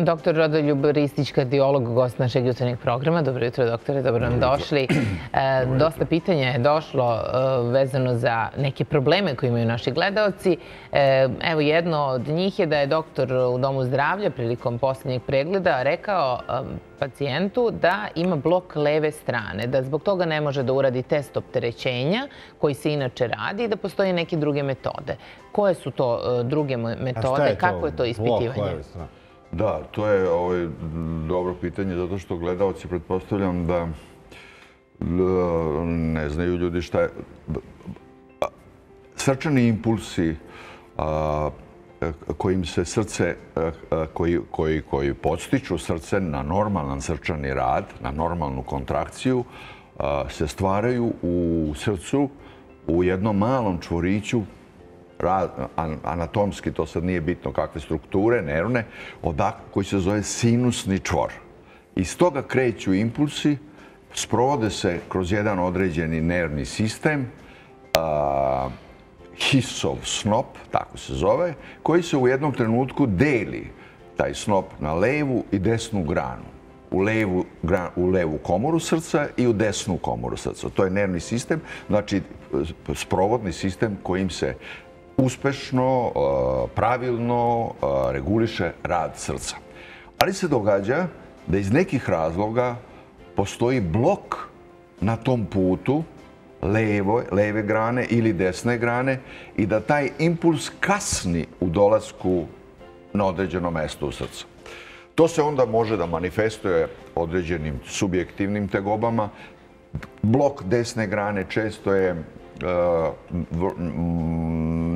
Doktor Rodoljub Ristić, kardiolog, gost našeg jutarnjeg programa. Dobro jutro, doktore, dobro nam došli. E, dosta pitanja je došlo e, vezano za neke probleme koje imaju naši gledalci. E, evo, jedno od njih je da je doktor u Domu zdravlja prilikom posljednjeg pregleda rekao pacijentu da ima blok leve strane, da zbog toga ne može da uradi test opterećenja koji se inače radi i da postoje neke druge metode. Koje su to druge metode? Kako je to ispitivanje? Da, to je ovaj, dobro pitanje, zato što gledalci pretpostavljam da ne znaju ljudi šta je... Srčani impulsi kojim se srce, koji, koji, koji podstiču srce na normalan srčani rad, na normalnu kontrakciju, se stvaraju u srcu u jednom malom čvoriću anatomski, to sad nije bitno kakve strukture, nervne, koji se zove sinusni čvor. Iz toga kreću impulsi, sprovode se kroz jedan određeni nervni sistem, Hissov snop, tako se zove, koji se u jednom trenutku deli taj snop na levu i desnu granu. U levu, u levu komoru srca i u desnu komoru srca. To je nervni sistem, znači sprovodni sistem kojim se uspešno, pravilno reguliše rad srca. Ali se događa da iz nekih razloga postoji blok na tom putu leve grane ili desne grane i da taj impuls kasni u dolasku na određeno mesto u srcu. To se onda može da manifestuje određenim subjektivnim tegobama. Blok desne grane često je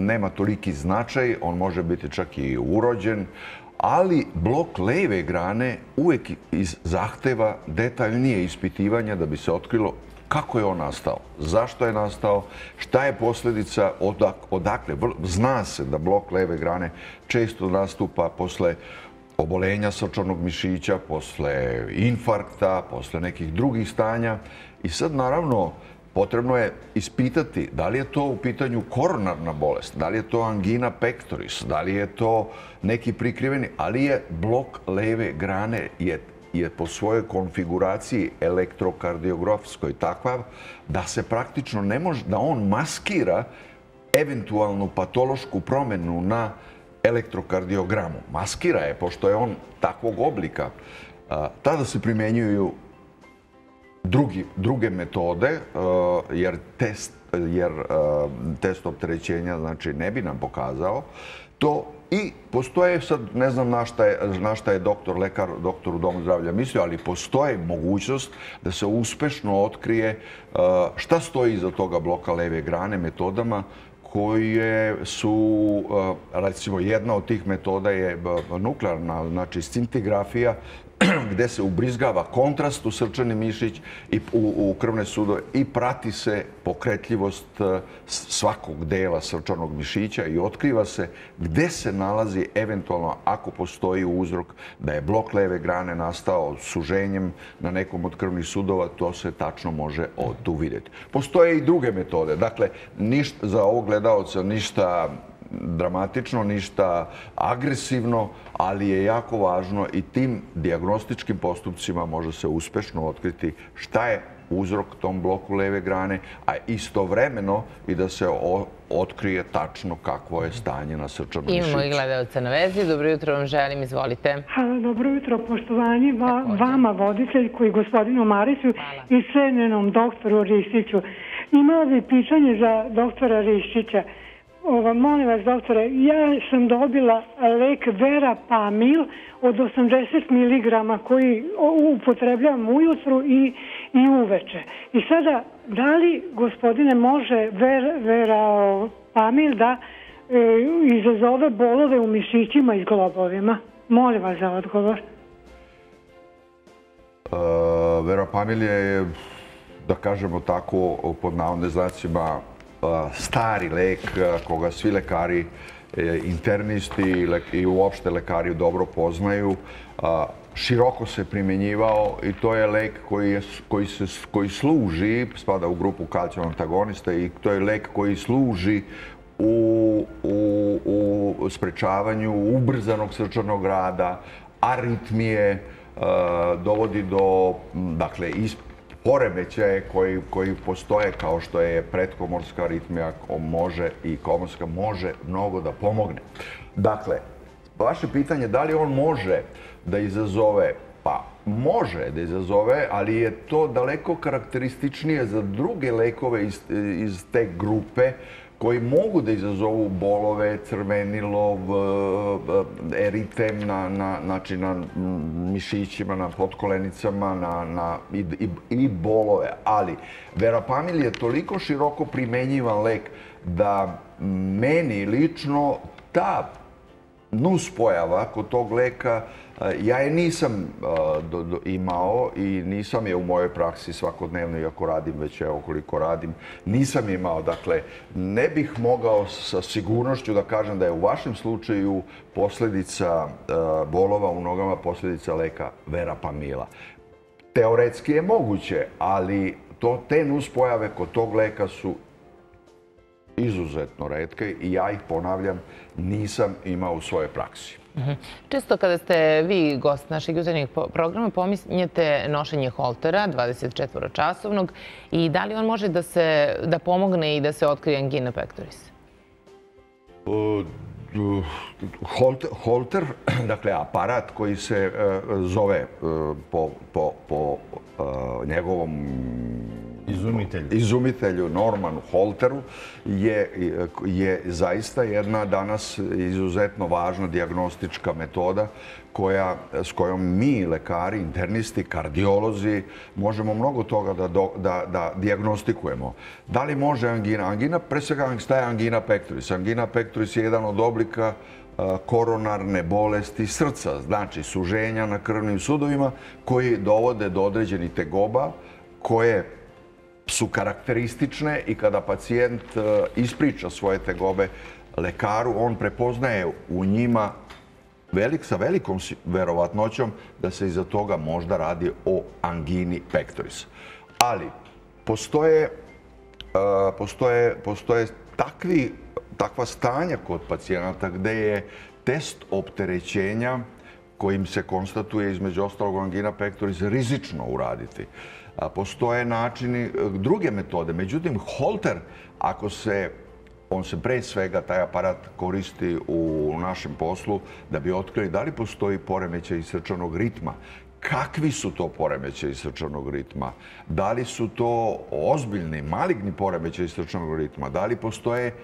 nema toliki značaj, on može biti čak i urođen, ali blok leve grane uvek zahteva detaljnije ispitivanja da bi se otkrilo kako je on nastao, zašto je nastao, šta je posljedica, odakle. Zna se da blok leve grane često nastupa posle obolenja srčanog mišića, posle infarkta, posle nekih drugih stanja. I sad, naravno, potrebno je ispitati da li je to u pitanju koronarna bolest, da li je to angina pectoris, da li je to neki prikriveni, ali je blok leve grane je je po svojoj konfiguraciji elektrokardiografskoj takva da se praktično ne može, da on maskira eventualnu patološku promenu na elektrokardiogramu. Maskira je, pošto je on takvog oblika. Tada se primenjuju druge metode, uh, jer test jer uh, test opterećenja znači, ne bi nam pokazao to i postoje sad, ne znam na šta je, na šta je doktor, lekar, doktor u Domu zdravlja mislio, ali postoje mogućnost da se uspešno otkrije uh, šta stoji iza toga bloka leve grane metodama koje su, recimo, jedna od tih metoda je nuklearna, znači scintigrafija, gde se ubrizgava kontrast u srčani mišić i u, krvne sudove i prati se pokretljivost e, svakog dela srčanog mišića i otkriva se gde se nalazi eventualno ako postoji uzrok da je blok leve grane nastao suženjem na nekom od krvnih sudova, to se tačno može tu vidjeti. Postoje i druge metode. Dakle, ništa, za ovog gledalca ništa dramatično, ništa agresivno, ali je jako važno i tim diagnostičkim postupcima može se uspešno otkriti šta je uzrok tom bloku leve grane, a istovremeno i da se otkrije tačno kakvo je stanje na srčanom mišiću. Imamo i gledalca na vezi. Dobro jutro vam želim, izvolite. Dobro jutro, poštovanje vama, voditeljku i gospodinu Mariću i srednjenom doktoru Ristiću. Imala bi pitanje za doktora Ristića. Ova, molim vas, doktore, ja sam dobila lek Vera Pamil od 80 mg koji upotrebljam ujutru i, i uveče. I sada, da li, gospodine, može Vera Pamil da e, izazove bolove u mišićima i globovima? Molim vas za odgovor. Uh, Vera Pamil je, da kažemo tako, pod navodne znacima stari lek koga svi lekari, e, internisti i uopšte lekari dobro poznaju. Široko se primjenjivao i to je lek koji služi, spada u grupu kalcijom antagonista i to je lek koji služi u sprečavanju ubrzanog srčanog rada, aritmije, dovodi do, dakle, poremećaje koji, koji postoje kao što je pretkomorska aritmija može i komorska može mnogo da pomogne. Dakle, vaše pitanje da li on može da izazove pa može da izazove, ali je to daleko karakterističnije za druge lekove iz, iz te grupe koji mogu da izazovu bolove, crvenilo, eritem na, na, znači na mišićima, na potkolenicama na, na, i, i, bolove. Ali verapamil je toliko široko primenjivan lek da meni lično ta nuspojava kod tog leka Ja je nisam do, do, imao i nisam je u mojoj praksi svakodnevno, iako radim već evo koliko radim, nisam imao. Dakle, ne bih mogao sa sigurnošću da kažem da je u vašem slučaju posledica bolova u nogama posljedica leka verapamila. Teoretski je moguće, ali to, te nuspojave kod tog leka su izuzetno redke i ja ih, ponavljam, nisam imao u svojoj praksi. Mhm. Često kada ste vi gost našeg jutarnjeg programa pominjete nošenje holtera 24-časovnog i da li on može da, se, da pomogne i da se otkrije angina pectoris? Holter, holter, dakle aparat koji se e, zove e, po, po, po e, njegovom Izumitelju. Izumitelju Normanu Holteru je, je zaista jedna danas izuzetno važna diagnostička metoda koja, s kojom mi, lekari, internisti, kardiolozi, možemo mnogo toga da, da, da diagnostikujemo. Da li može angina? Angina, pre svega, staje angina pectoris. Angina pectoris je jedan od oblika koronarne bolesti srca, znači suženja na krvnim sudovima koji dovode do određenih tegoba koje su karakteristične i kada pacijent e, ispriča svoje tegobe lekaru, on prepoznaje u njima velik, sa velikom verovatnoćom da se iza toga možda radi o angini pectoris. Ali postoje, e, postoje, postoje takvi, takva stanja kod pacijenata gde je test opterećenja kojim se konstatuje između ostalog angina pectoris rizično uraditi postoje načini, e, druge metode. Međutim, holter, ako se on se pre svega, taj aparat koristi u našem poslu da bi otkrili da li postoji poremećaj srčanog ritma. Kakvi su to poremećaj srčanog ritma? Da li su to ozbiljni, maligni poremećaj srčanog ritma? Da li postoje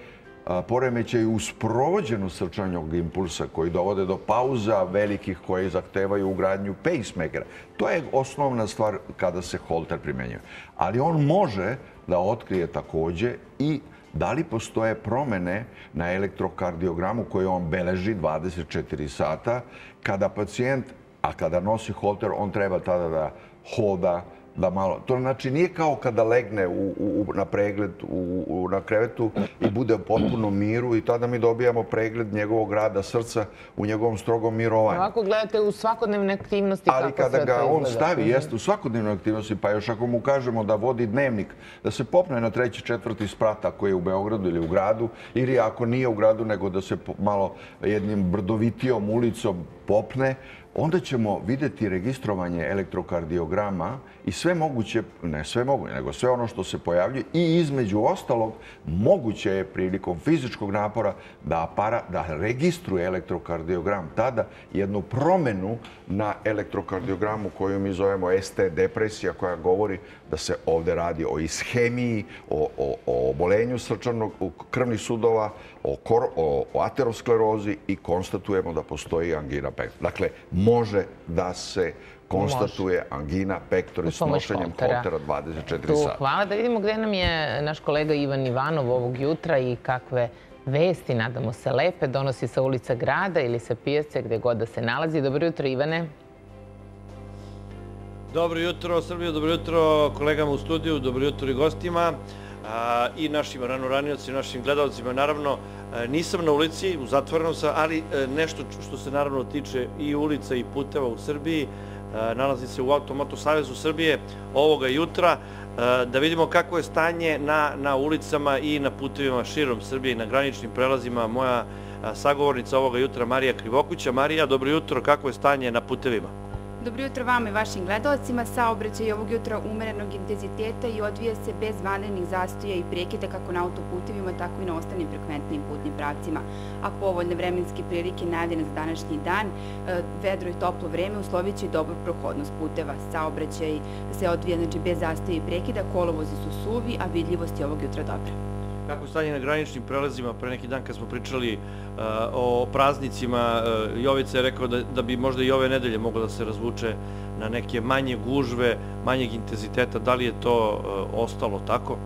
poremećaj u sprovođenu srčanjog impulsa koji dovode do pauza velikih koji zahtevaju ugradnju pacemakera. To je osnovna stvar kada se holter primenjuje. Ali on može da otkrije takođe i da li postoje promene na elektrokardiogramu koje on beleži 24 sata kada pacijent, a kada nosi holter, on treba tada da hoda, da malo... To znači nije kao kada legne u, u, na pregled u, u, na krevetu i bude u potpunom miru i tada mi dobijamo pregled njegovog rada srca u njegovom strogom mirovanju. Ovako gledate u svakodnevne aktivnosti Ali kako kada ga on stavi, mhm. jeste u svakodnevnoj aktivnosti, pa još ako mu kažemo da vodi dnevnik, da se popne na treći, četvrti sprat ako je u Beogradu ili u gradu, ili ako nije u gradu, nego da se malo jednim brdovitijom ulicom popne, onda ćemo videti registrovanje elektrokardiograma i sve moguće, ne sve moguće, nego sve ono što se pojavljuje i između ostalog moguće je prilikom fizičkog napora da apara, da registruje elektrokardiogram tada jednu promenu na elektrokardiogramu koju mi zovemo ST depresija koja govori da se ovde radi o ishemiji, o, o, o obolenju srčanog krvnih sudova, o, kor, o, aterosklerozi i konstatujemo da postoji angina pectoris. Dakle, može da se konstatuje angina pectoris nošenjem holtera 24 sata. Hvala. Da vidimo gde nam je naš kolega Ivan Ivanov ovog jutra i kakve vesti, nadamo se lepe, donosi sa ulica grada ili sa pijace, gde god da se nalazi. Dobro jutro, Ivane. Dobro jutro, Srbijo, dobro jutro kolegama u studiju, dobro jutro i gostima i našim ranoriocima, našim gledalcima. Naravno, nisam na ulici, u zatvorenom sam, ali e, nešto što se naravno tiče i ulica i puteva u Srbiji, nalazi se u Automoto Savezu Srbije ovoga jutra, da vidimo kako je stanje na, na ulicama i na putevima širom Srbije i na graničnim prelazima. Moja sagovornica ovoga jutra Marija Krivokuća. Marija, dobro jutro, kako je stanje na putevima? Dobro jutro vama i vašim gledalcima. Saobraćaj ovog jutra umerenog intenziteta i odvija se bez vanrednih zastoja i prekida kako na autoputevima, tako i na ostalim frekventnim putnim pravcima. A povoljne vremenske prilike najavljene za današnji dan, e, vedro i toplo vreme uslovit će i dobro prohodnost puteva. Saobraćaj se odvija znači, bez zastoja i prekida, kolovozi su suvi, a vidljivost je ovog jutra dobra. Kako stanje na graničnim prelazima, pre neki dan kad smo pričali uh, o praznicima, uh, Jovica je rekao da, da bi možda i ove nedelje moglo da se razvuče na neke manje gužve, manjeg intenziteta. Da li je to uh, ostalo tako?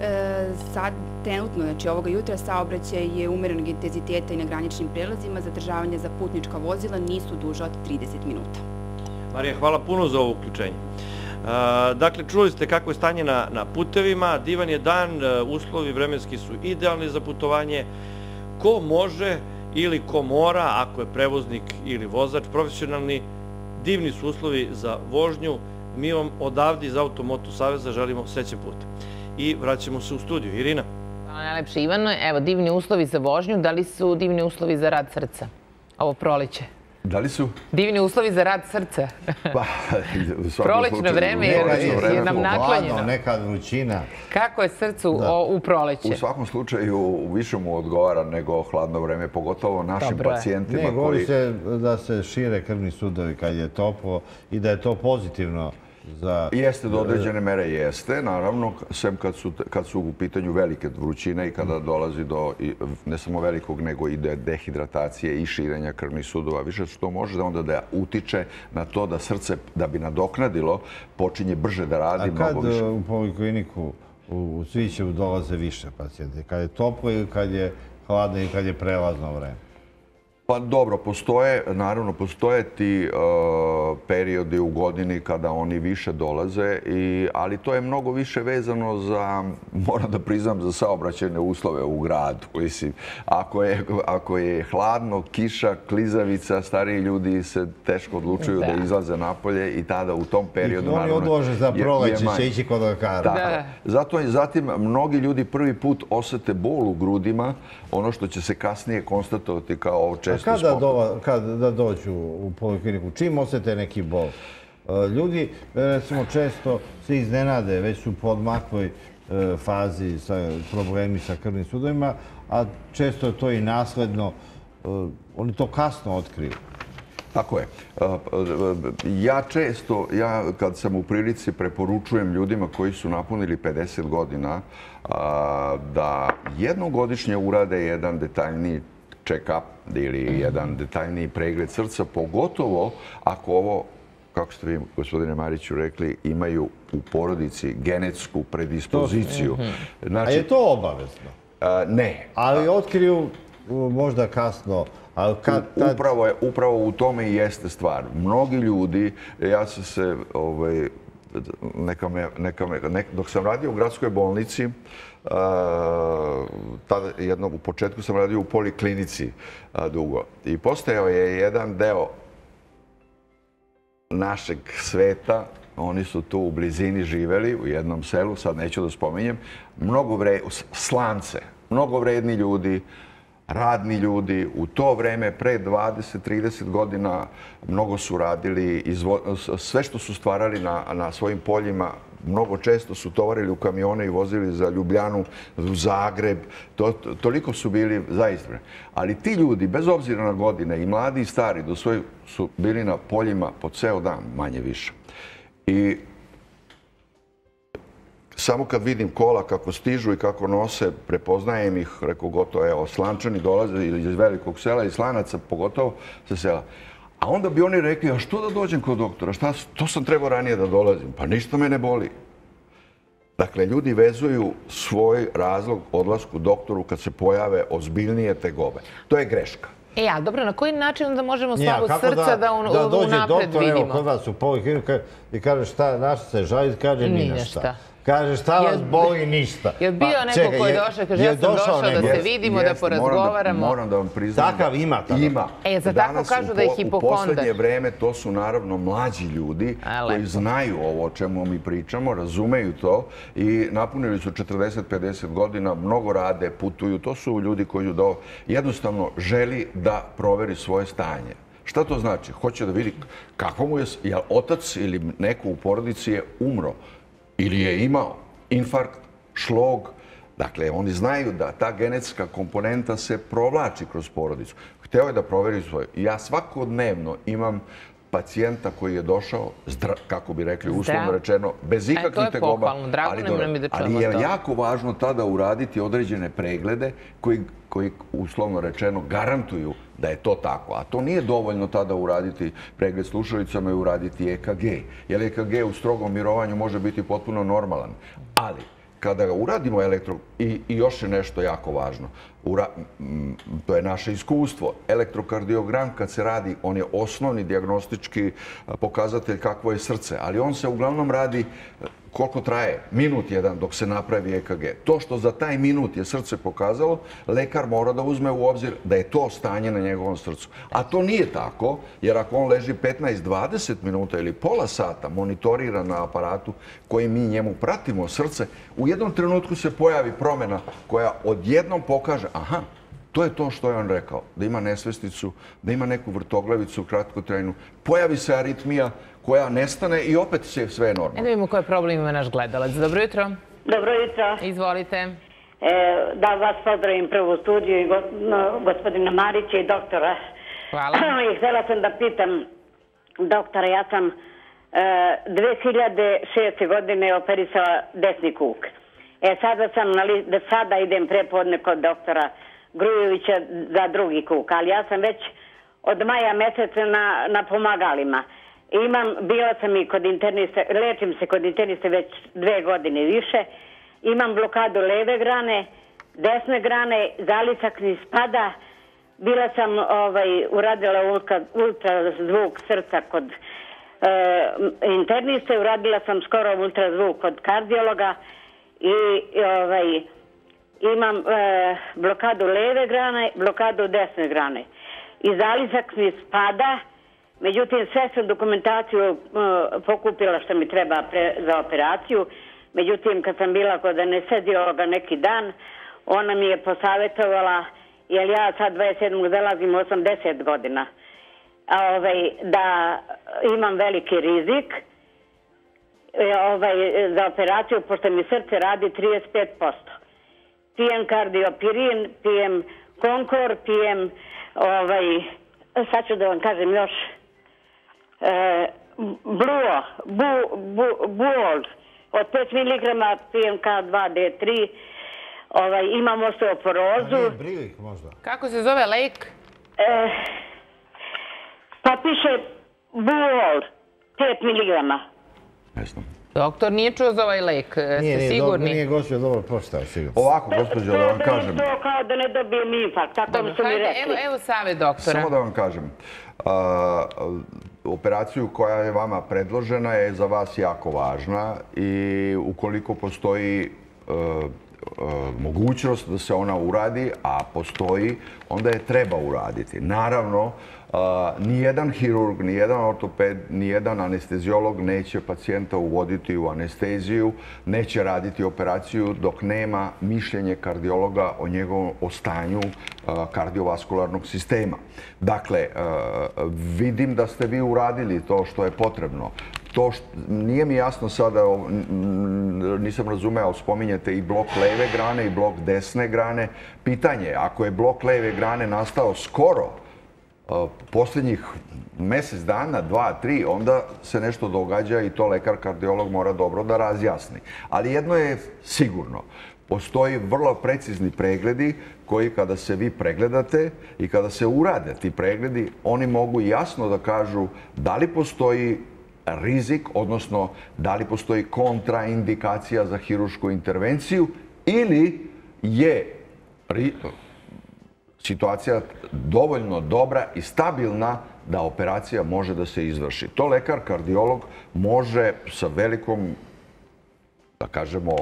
E, sad, trenutno, znači ovoga jutra, saobraćaj je umerenog intenziteta i na graničnim prelazima. Zadržavanje za putnička vozila nisu duže od 30 minuta. Marija, hvala puno za ovo uključenje. Dakle, čuli ste kako je stanje na, na putevima, divan je dan, e, uslovi vremenski su idealni za putovanje. Ko može ili ko mora, ako je prevoznik ili vozač profesionalni, divni su uslovi za vožnju. Mi vam odavde iz Automoto Saveza želimo srećen put. I vraćamo se u studiju. Irina. Hvala najlepše Ivano. Evo, divni uslovi za vožnju. Da li su divni uslovi za rad srca? Ovo proliće. Da li su? Divni uslovi za rad srca. Pa, Prolećno vreme je, je nam naklonjeno. Nekad vrućina. Kako je srcu da. u proleće? U svakom slučaju više mu odgovara nego hladno vreme, pogotovo našim pacijentima koji... Ne, govori se da se šire krvni sudovi kad je toplo i da je to pozitivno za... Jeste, do određene mere jeste, naravno, sem kad su, kad su u pitanju velike vrućine i kada dolazi do ne samo velikog, nego i dehidratacije i širenja krvnih sudova. Više što može da onda da utiče na to da srce, da bi nadoknadilo, počinje brže da radi, mnogo više. A kad u polikliniku u Cvićevu dolaze više pacijente? Kad je toplo ili kad je hladno ili kad je prelazno vreme? Pa dobro, postoje, naravno, postoje ti uh, periodi u godini kada oni više dolaze, i, ali to je mnogo više vezano za, moram da priznam, za saobraćajne uslove u gradu. Mislim, ako je, ako je hladno, kiša, klizavica, stariji ljudi se teško odlučuju da, da izlaze napolje i tada u tom periodu... I oni odlože za proleće, će ići kod lekara. Da. Zato je zatim mnogi ljudi prvi put osete bol u grudima, ono što će se kasnije konstatovati kao često Kada, do, kada da dođu u polikliniku? Čim osete neki bol? E, ljudi, recimo, često se iznenade, već su po odmakloj e, fazi sa problemi sa krvnim sudovima, a često je to i nasledno. E, oni to kasno otkriju. Tako je. Ja često, ja kad sam u prilici preporučujem ljudima koji su napunili 50 godina da jednogodišnje urade jedan detaljni check-up ili jedan detaljniji pregled srca, pogotovo ako ovo kako ste vi, gospodine Mariću, rekli, imaju u porodici genetsku predispoziciju. Mhm. Znači, a je to obavezno? ne. Ali otkriju možda kasno Ali kad, tad... upravo, je, upravo u tome i jeste stvar. Mnogi ljudi, ja sam se, ovaj, neka me, neka me, nek, dok sam radio u gradskoj bolnici, tada jednog, u početku sam radio u poliklinici dugo. I postojao je jedan deo našeg sveta, oni su tu u blizini živeli, u jednom selu, sad neću da spominjem, mnogo vre, slance, mnogo vredni ljudi, radni ljudi. U to vreme, pre 20-30 godina, mnogo su radili, sve što su stvarali na, na svojim poljima, mnogo često su tovarili u kamione i vozili za Ljubljanu, u Zagreb. To, toliko su bili zaista. Ali ti ljudi, bez obzira na godine, i mladi i stari, do svoj, su bili na poljima po ceo dan, manje više. I samo kad vidim kola kako stižu i kako nose, prepoznajem ih, rekao gotovo, evo, slančani dolaze iz velikog sela, iz slanaca pogotovo sa sela. A onda bi oni rekli, a što da dođem kod doktora? Šta, to sam trebao ranije da dolazim. Pa ništa me ne boli. Dakle, ljudi vezuju svoj razlog odlasku doktoru kad se pojave ozbiljnije tegobe. To je greška. E, a dobro, na koji način da možemo slavu srca da, da, un, da dođe doktor, vidimo? Evo, kod vas u polikliniku i kaže šta, našto se žali, kaže ni na šta. Kaže, šta vas boli ništa. Je li bio Pa, neko čekaj, ko je je- došao, kaže, ja sam došao da se Jest, vidimo, da jeste, moram porazgovaramo. Moram da vam priznam. Takav ima tada. Ima. E, za tako Danas kažu da je po- hipokondar. U poslednje vreme to su naravno mlađi ljudi A, koji znaju ovo o čemu mi pričamo, razumeju to i napunili su 40-50 godina, mnogo rade, putuju. To su ljudi koji do, jednostavno želi da proveri svoje stanje. Šta to znači? Hoće da vidi kako mu je, jel otac ili neko u porodici je umro ili je imao infarkt, šlog. Dakle, oni znaju da ta genetska komponenta se provlači kroz porodicu. Hteo je da proveri svoje. Ja svakodnevno imam pacijenta koji je došao, zdra, kako bi rekli, uslovno rečeno, bez E, to je ikakvih tegoba. pohvalno. Drago nam dobro. nam je da ali je to. jako važno tada uraditi određene preglede koji, koji uslovno rečeno garantuju da je to tako. A to nije dovoljno tada uraditi pregled slušalicama i uraditi EKG. Jer EKG u strogom mirovanju može biti potpuno normalan. Ali kada ga uradimo elektro... I, još je nešto jako važno. Ura, to je naše iskustvo. Elektrokardiogram kad se radi, on je osnovni diagnostički a, pokazatelj kakvo je srce, ali on se uglavnom radi a, koliko traje? Minut jedan dok se napravi EKG. To što za taj minut je srce pokazalo, lekar mora da uzme u obzir da je to stanje na njegovom srcu. A to nije tako, jer ako on leži 15-20 minuta ili pola sata monitoriran na aparatu koji mi njemu pratimo srce, u jednom trenutku se pojavi promjena koja odjednom pokaže, aha, to je to što je on rekao, da ima nesvesticu, da ima neku vrtoglavicu kratkotrajnu, pojavi se aritmija koja nestane i opet se sve je E normalno. da vidimo koje problem ima naš gledalac. Dobro jutro. Dobro jutro. Izvolite. E, da vas pozdravim prvo u studiju i go, no, gospodina Marića i doktora. Hvala. I htjela sam da pitam doktora, ja sam e, 2006. godine operisala desni kuk. E sada sam na li, da sada idem prepodne kod doktora Grujovića za drugi kuk, ali ja sam već od maja meseca na, na pomagalima. Imam, bila sam i kod interniste, lečim se kod interniste već dve godine više. Imam blokadu leve grane, desne grane, zalisak mi spada. Bila sam ovaj, uradila ultra, ultrazvuk srca kod e, interniste, uradila sam skoro ultrazvuk kod kardiologa i, ovaj, imam e, blokadu leve grane, blokadu desne grane. I zalizak mi spada, međutim sve sam dokumentaciju e, pokupila što mi treba pre, za operaciju. Međutim, kad sam bila kod anestezijologa neki dan, ona mi je posavjetovala, jer ja sad 27. zalazim 80 godina, a, ovaj, da imam veliki rizik ovaj, za operaciju, pošto mi srce radi 35% pijem kardiopirin, pijem konkor, pijem ovaj, sad ću da vam kažem još, e, bluo, bu, bu, buol, od 5 mg pijem K2, D3, ovaj, imam osteoporozu, Nije brilik možda. Kako se zove lek? e, pa piše buol, 5 mg. Ne znam. Doktor nije čuo za ovaj lek. e, Nije, Ste nije, sigurni? nije gospođa dobro pročitao sigurno. Ovako, gospođo, da vam kažem. To kao da ne dobijem infarkt, tako Dobro, su mi rekli. evo, evo savjet doktora. Samo da vam kažem, a, operaciju koja je vama predložena je za vas jako važna i ukoliko postoji e, e, mogućnost da se ona uradi, a postoji, onda je treba uraditi. Naravno, a, nijedan hirurg, nijedan ortoped, nijedan anesteziolog neće pacijenta uvoditi u anesteziju, neće raditi operaciju dok nema mišljenje kardiologa o njegovom o stanju kardiovaskularnog sistema. Dakle, vidim da ste vi uradili to što je potrebno. To nije mi jasno sada, nisam razumeo, spominjete i blok leve grane i blok desne grane. Pitanje je, ako je blok leve grane nastao skoro, a, posljednjih mjesec dana, dva, tri, onda se nešto događa i to lekar kardiolog mora dobro da razjasni. Ali jedno je sigurno, postoji vrlo precizni pregledi koji kada se vi pregledate i kada se urade ti pregledi, oni mogu jasno da kažu da li postoji rizik, odnosno da li postoji kontraindikacija za hirušku intervenciju ili je situacija dovoljno dobra i stabilna da operacija može da se izvrši. To lekar, kardiolog može sa velikom da kažemo,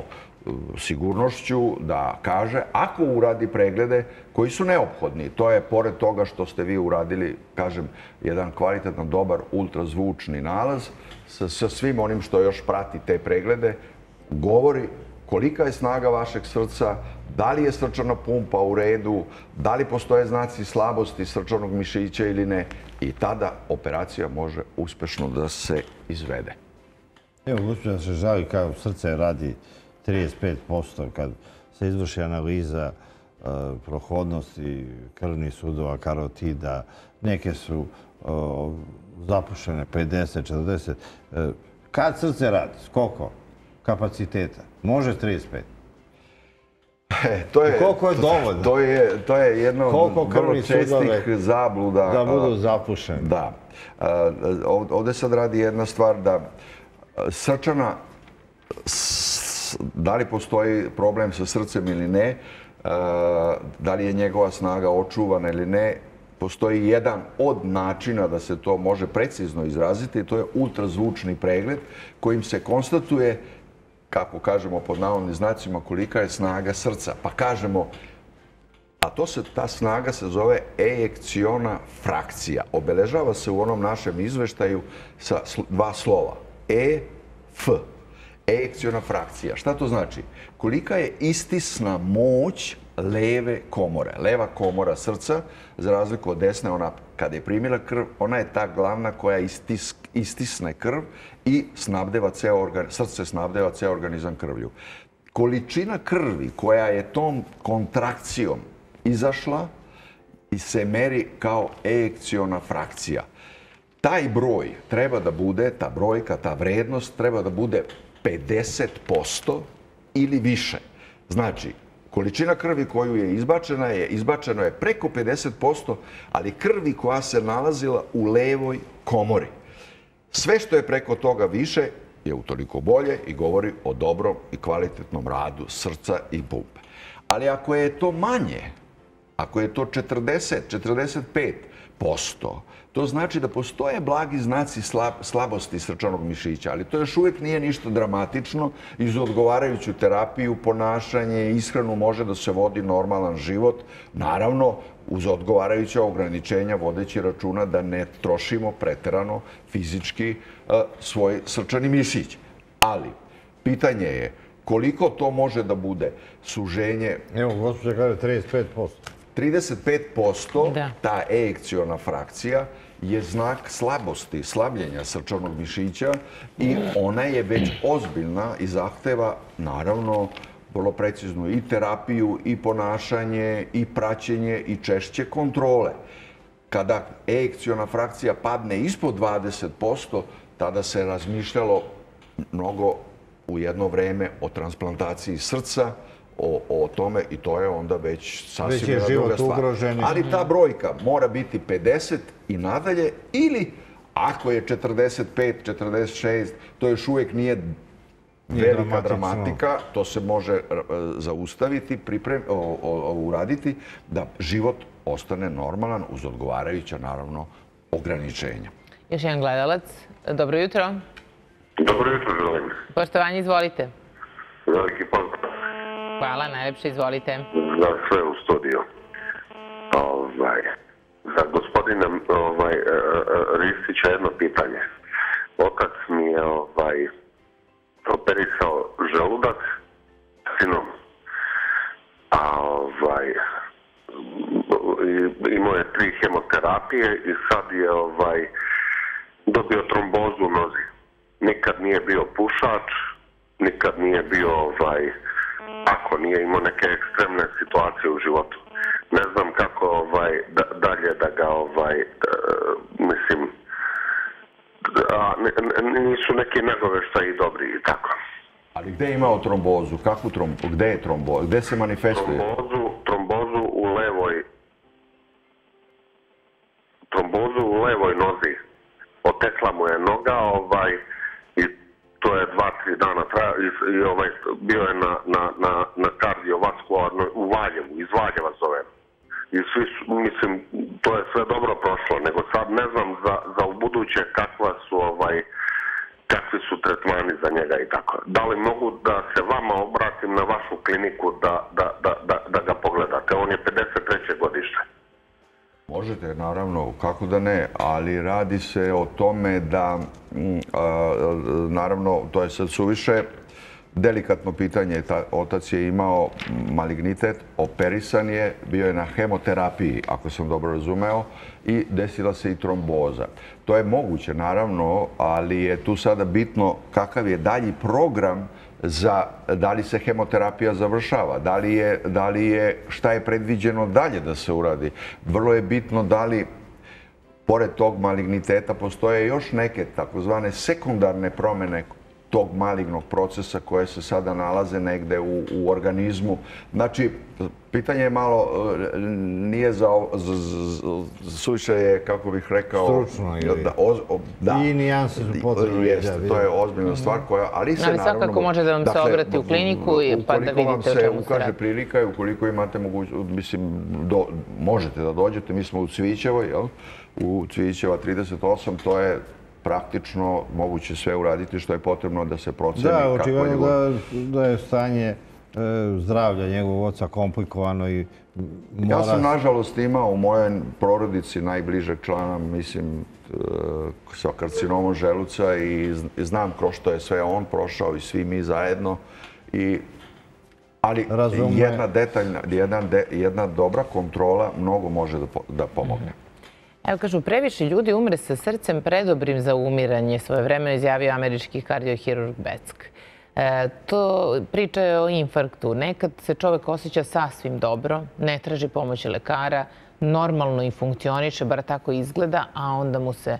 sigurnošću da kaže ako uradi preglede koji su neophodni. To je pored toga što ste vi uradili, kažem, jedan kvalitetan, dobar ultrazvučni nalaz sa, sa svim onim što još prati te preglede, govori kolika je snaga vašeg srca, da li je srčana pumpa u redu, da li postoje znaci slabosti srčanog mišića ili ne i tada operacija može uspešno da se izvede. Evo, gospođa se žali kao srce radi 35% kad se izvrši analiza e, prohodnosti krvnih sudova, karotida, neke su zapušene 50, 40. E, kad srce radi? Koliko kapaciteta? Može 35. E, to je, koliko je dovoljno? To je, to je jedno od vrlo čestih zabluda. Da budu zapušeni. Da. Ovde sad radi jedna stvar da srčana da li postoji problem sa srcem ili ne, da li je njegova snaga očuvana ili ne, postoji jedan od načina da se to može precizno izraziti, to je ultrazvučni pregled kojim se konstatuje, kako kažemo pod navodnim znacima, kolika je snaga srca. Pa kažemo, a to se, ta snaga se zove ejekciona frakcija. Obeležava se u onom našem izveštaju sa dva slova. E, F ejekciona frakcija. Šta to znači? Kolika je istisna moć leve komore. Leva komora srca, za razliku od desne, ona kada je primila krv, ona je ta glavna koja istis, istisne krv i snabdeva ceo organ, srce snabdeva ceo organizam krvlju. Količina krvi koja je tom kontrakcijom izašla i se meri kao ejekciona frakcija. Taj broj treba da bude, ta brojka, ta vrednost treba da bude 50% ili više. Znači, količina krvi koju je izbačena je, izbačeno je preko 50%, ali krvi koja se nalazila u levoj komori. Sve što je preko toga više je utoliko bolje i govori o dobrom i kvalitetnom radu srca i pumpe. Ali ako je to manje, ako je to 40, 45%, To znači da postoje blagi znaci slab, slabosti srčanog mišića, ali to još uvijek nije ništa dramatično. Iz odgovarajuću terapiju, ponašanje, ishranu može da se vodi normalan život. Naravno, uz odgovarajuće ograničenja vodeći računa da ne trošimo preterano fizički uh, svoj srčani mišić. Ali, pitanje je koliko to može da bude suženje... Evo, gospođa kaže 35%. 35% da. ta ejekciona frakcija je znak slabosti, slabljenja srčanog mišića i ona je već ozbiljna i zahteva, naravno, vrlo preciznu i terapiju, i ponašanje, i praćenje, i češće kontrole. Kada ejekciona frakcija padne ispod 20%, tada se razmišljalo mnogo u jedno vreme o transplantaciji srca, o, o tome i to je onda već sasvim već druga stvar. Ugroženi. Ali ta brojka mora biti 50 i nadalje ili ako je 45, 46, to još uvijek nije velika dramatika, to se može e, zaustaviti, priprem, o, o, uraditi da život ostane normalan uz odgovarajuća, naravno, ograničenja. Još jedan gledalac. Dobro jutro. Dobro jutro, želim. Poštovanje, izvolite. Veliki pozdrav. Hvala, najlepše, izvolite. Za sve u studiju. Ovaj, za gospodina ovaj, e, e, Ristića jedno pitanje. Otac mi je ovaj, operisao želudak sinom. A ovaj, imao je tri hemoterapije i sad je ovaj, dobio trombozu u nozi. Nikad nije bio pušač, nikad nije bio ovaj, ako nije imao neke ekstremne situacije u životu. Ne znam kako ovaj da, dalje da ga ovaj da, mislim a, ne, nisu neki i dobri i tako. Ali gde je imao trombozu? Kakvu trombozu? Gde je tromboza? Gde se manifestuje? Trombozu ali radi se o tome da, mm, naravno, to je sad suviše delikatno pitanje. Ta, otac je imao malignitet, operisan je, bio je na hemoterapiji, ako sam dobro razumeo, i desila se i tromboza. To je moguće, naravno, ali je tu sada bitno kakav je dalji program za da li se hemoterapija završava, da li je, da li je šta je predviđeno dalje da se uradi. Vrlo je bitno da li pored tog maligniteta postoje još neke takozvane sekundarne promene tog malignog procesa koje se sada nalaze negde u, u organizmu. Znači, pitanje je malo, e, nije za, za, za suviše je, kako bih rekao... Stručno ili... Da, oz, da. I nijanse su potrebne. Jeste, to je ozbiljna stvar koja, ali se ali naravno... svakako može da vam se dakle, obrati u kliniku i pa da vidite o čemu se radi. Ukoliko vam se ukaže prilika i ukoliko imate mogućnost, mislim, do, možete da dođete, mi smo u Cvićevoj, jel? U Cvićeva 38, to je praktično moguće sve uraditi što je potrebno da se proceni da, očigledno da, da je stanje e, zdravlja njegovog oca komplikovano i mora... Ja sam nažalost imao u mojoj porodici najbližeg člana, mislim, e, sa karcinomom želuca i znam kroz što je sve on prošao i svi mi zajedno. I, ali Razume. jedna detaljna, jedna, de, jedna dobra kontrola mnogo može da, da pomogne. Evo kažu, previše ljudi umre sa srcem predobrim za umiranje, svoje vremeno izjavio američki kardiohirurg Beck. E, to priča je o infarktu. Nekad se čovek osjeća sasvim dobro, ne traži pomoći lekara, normalno i funkcioniše, bar tako izgleda, a onda mu se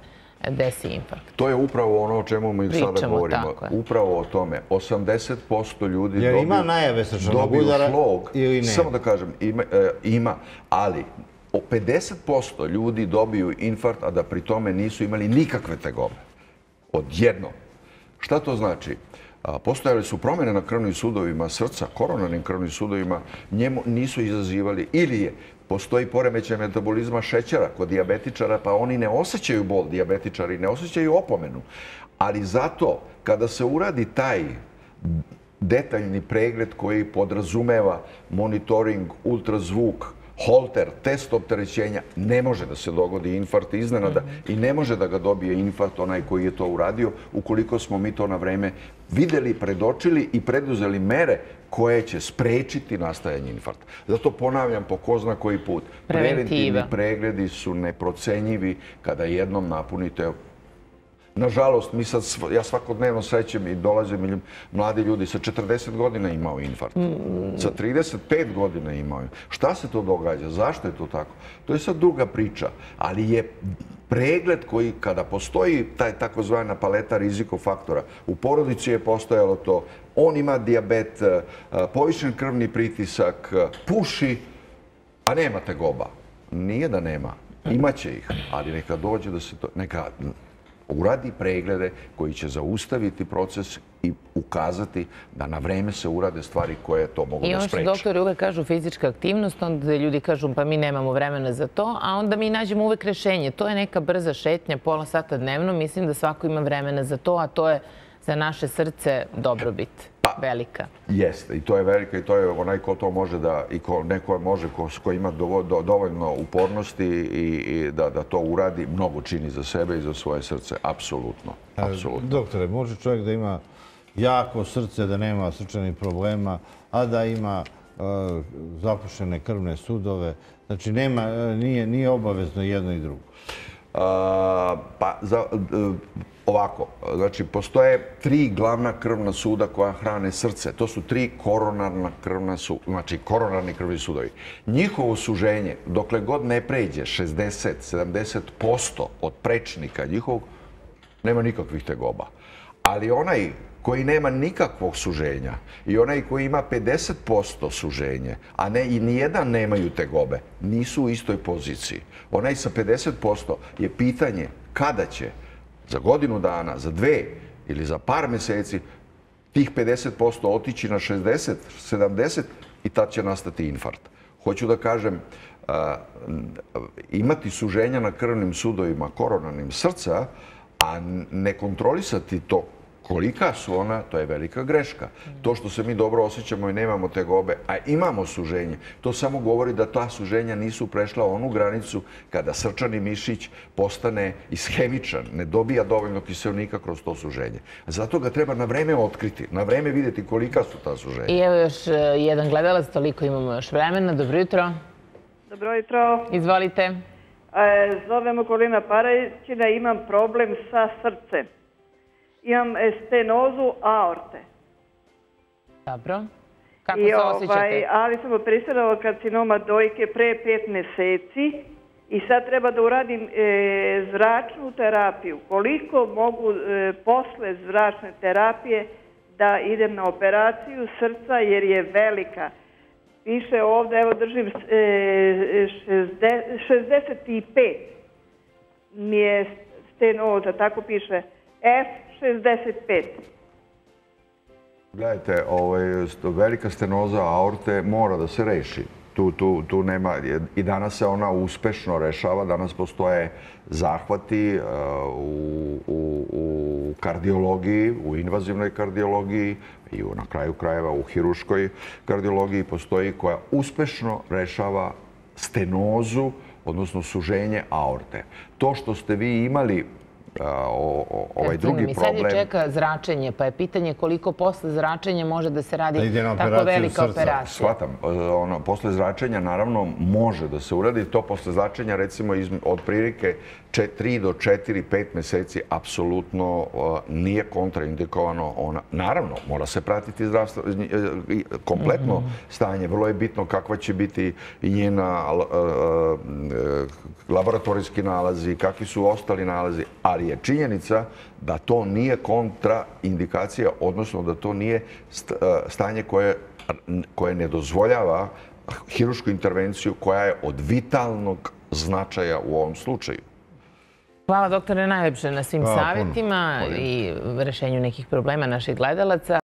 desi infarkt. To je upravo ono o čemu mi Pričamo, sada govorimo. Upravo o tome. 80% ljudi Jer dobiju, ima najave srčanog udara slog, ili ne? Samo da kažem, ima, e, ima ali o 50% ljudi dobiju infarkt, a da pri tome nisu imali nikakve tegobe. Odjedno. Šta to znači? Postojale su promjene na krvnim sudovima srca, koronarnim krvnim sudovima, njemu nisu izazivali ili je postoji poremećaj metabolizma šećera kod diabetičara, pa oni ne osjećaju bol, diabetičari ne osjećaju opomenu. Ali zato, kada se uradi taj detaljni pregled koji podrazumeva monitoring, ultrazvuk, holter, test opterećenja, ne može da se dogodi infarkt iznenada mm -hmm. i ne može da ga dobije infarkt onaj koji je to uradio ukoliko smo mi to na vreme videli, predočili i preduzeli mere koje će sprečiti nastajanje infarkta. Zato ponavljam po ko zna koji put. Preventivni pregledi su neprocenjivi kada jednom napunite Nažalost, mi sad, ja svakodnevno srećem i dolazim mladi ljudi sa 40 godina imao infarkt. Sa 35 godina imao. Šta se to događa? Zašto je to tako? To je sad druga priča. Ali je pregled koji, kada postoji taj takozvana paleta rizikofaktora, u porodici je postojalo to, on ima diabet, e, povišen krvni pritisak, puši, a nema tegoba. Nije da nema. Imaće ih, ali neka dođe da se to, neka uradi preglede koji će zaustaviti proces i ukazati da na vreme se urade stvari koje to mogu da spreče. I ono što doktori uvek kažu fizička aktivnost, onda ljudi kažu pa mi nemamo vremena za to, a onda mi nađemo uvek rešenje. To je neka brza šetnja, pola sata dnevno. Mislim da svako ima vremena za to, a to je za naše srce dobrobit. Pa, velika. Jeste, i to je velika i to je onaj ko to može da, i ko neko može, ko, ko ima dovo, do, dovoljno upornosti i, i da, da to uradi, mnogo čini za sebe i za svoje srce. Apsolutno. E, apsolutno. Doktore, može čovjek da ima jako srce, da nema srčanih problema, a da ima uh, zapušene krvne sudove. Znači, nema, e, nije, nije obavezno jedno i drugo. Uh, pa, za, Ovako, znači, postoje tri glavna krvna suda koja hrane srce. To su tri koronarna krvna suda, znači koronarni krvni sudovi. Njihovo suženje, dokle god ne pređe 60-70% od prečnika njihovog, nema nikakvih tegoba. Ali onaj koji nema nikakvog suženja i onaj koji ima 50% suženje, a ne i nijedan nemaju tegobe, nisu u istoj poziciji. Onaj sa 50% je pitanje kada će za godinu dana, za dve ili za par meseci tih 50% otići na 60, 70 i tad će nastati infarkt. Hoću da kažem, imati suženja na krvnim sudovima koronarnim srca, a ne kontrolisati to Kolika su ona, to je velika greška. To što se mi dobro osjećamo i nemamo tegobe, a imamo suženje, to samo govori da ta suženja nisu prešla onu granicu kada srčani mišić postane ishemičan, ne dobija dovoljno kiselnika kroz to suženje. Zato ga treba na vreme otkriti, na vreme vidjeti kolika su ta suženja. I evo još e, jedan gledalac, toliko imamo još vremena. Dobro jutro. Dobro jutro. Izvolite. E, zovem okolina Paraćina, imam problem sa srcem. Imam stenozu aorte. Dobro. Kako I, se ovaj, osjećate? ali sam operisala karcinoma dojke pre pet meseci i sad treba da uradim e, zračnu terapiju. Koliko mogu e, posle zračne terapije da idem na operaciju srca jer je velika. Piše ovde, evo držim e, 60, 65 mi je stenoza, tako piše F65. Gledajte, ovaj, velika stenoza aorte mora da se reši. Tu, tu, tu nema, i danas se ona uspešno rešava, danas postoje zahvati uh, u, u, u kardiologiji, u invazivnoj kardiologiji i na kraju krajeva u hiruškoj kardiologiji postoji koja uspešno rešava stenozu, odnosno suženje aorte. To što ste vi imali o, o, ovaj Recimo, drugi mi sad je problem... čeka zračenje, pa je pitanje koliko posle zračenja može da se radi Da tako velika srca. operacija. Shvatam. E, Ono, posle zračenja naravno može da se uradi. To posle zračenja recimo iz, od prilike 3 do 4, 5 meseci apsolutno e, nije kontraindikovano. Ona, naravno, mora se pratiti zdravstvo, e, kompletno stanje. Vrlo je bitno kakva će biti i njena laboratorijski nalazi, kakvi su ostali nalazi, ali je činjenica da to nije kontraindikacija, odnosno da to nije e, stanje koje, koje ne dozvoljava hirušku intervenciju koja je od vitalnog značaja u ovom slučaju. Hvala doktore najlepše na svim Hvala puno. savjetima i rešenju nekih problema naših gledalaca.